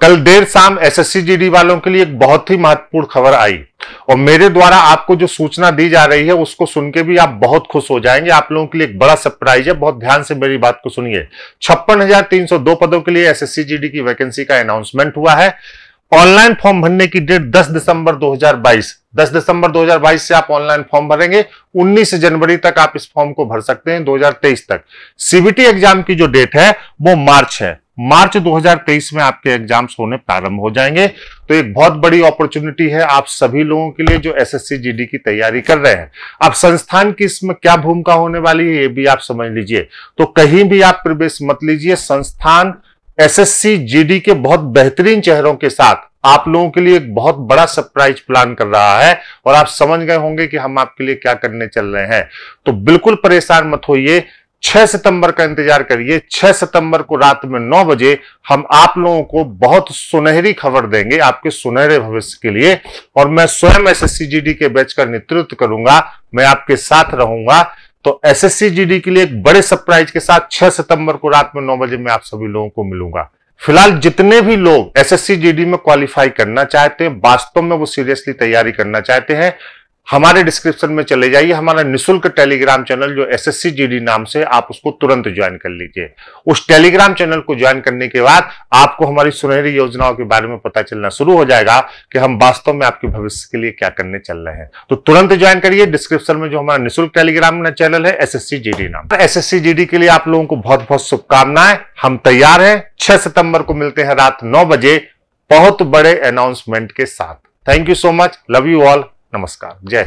कल देर शाम SSC GD वालों के लिए एक बहुत ही महत्वपूर्ण खबर आई और मेरे द्वारा आपको जो सूचना दी जा रही है, उसको सुन के भी आप बहुत खुश हो जाएँगे। आप लोगों के लिए एक बड़ा सरप्राइज़ है। बहुत ध्यान से मेरी बात को सुनिए। छप्पन पदों के लिए एसएससी जीडी की वैकेंसी का अनाउंसमेंट हुआ है। ऑनलाइन फॉर्म भरने की डेट 10 दिसंबर 2022 10 दिसंबर 2022 से आप ऑनलाइन फॉर्म भरेंगे। 19 जनवरी तक आप इस फॉर्म को भर सकते हैं 2023 तक। सीबीटी एग्ज़ाम की जो डेट है, वो मार्च है। मार्च 2023 में आपके एग्ज़ाम्स होने प्रारंभ हो जाएँगे। तो एक बहुत बड़ी अपॉर्चुनिटी है, आप सभी लोगों के लिए जो एसएससी जीडी की तैयारी कर रहे हैं। अब संस्थान की इसमें क्या भूमिका होने वाली है, ये भी आप समझ लीजिए। तो कहीं भी आप प्रवेश मत लीजिए, संस्थान एसएससी जीडी के बहुत बेहतरीन चेहरों के साथ आप लोगों के लिए एक बहुत बड़ा सरप्राइज़ प्लान कर रहा है और आप समझ गए होंगे कि हम आपके लिए क्या करने चल रहे हैं। तो बिल्कुल परेशान मत होइए 6 सितंबर का इंतज़ार करिए। 6 सितंबर को रात में 9 बजे हम आप लोगों को बहुत सुनहरी खबर देंगे आपके सुनहरे भविष्य के लिए। और मैं स्वयं एस एस के बैच का नेतृत्व करूँगा। मैं आपके साथ रहूँगा। तो एसएससी जीडी के लिए एक बड़े सरप्राइज़ के साथ 6 सितंबर को रात में 9 बजे मैं आप सभी लोगों को मिलूँगा। फ़िलहाल जितने भी लोग एसएससी जीडी में क्वालिफाई करना चाहते हैं, वास्तव में वो सीरियसली तैयारी करना चाहते हैं हमारे डिस्क्रिप्शन में चले जाइए, हमारा निशुल्क टेलीग्राम चैनल जो एस एस नाम से, आप उसको तुरंत ज्वाइन कर लीजिए। उस टेलीग्राम चैनल को ज्वाइन करने के बाद आपको हमारी सुनहरी योजनाओं के बारे में पता चलना शुरू हो जाएगा कि हम वास्तव में आपके भविष्य के लिए क्या करने चल रहे हैं। तो तुरंत ज्वाइन करिए डिस्क्रिप्शन में जो हमारा निःशुल्क टेलीग्राम चैनल है एस एस नाम। एस एस के लिए आप लोगों को बहुत बहुत शुभकामनाएँ। हम तैयार हैं। छह सितंबर को मिलते हैं रात नौ बजे, बहुत बड़े अनाउंसमेंट के साथ। Thank you so much love you all नमस्कार जय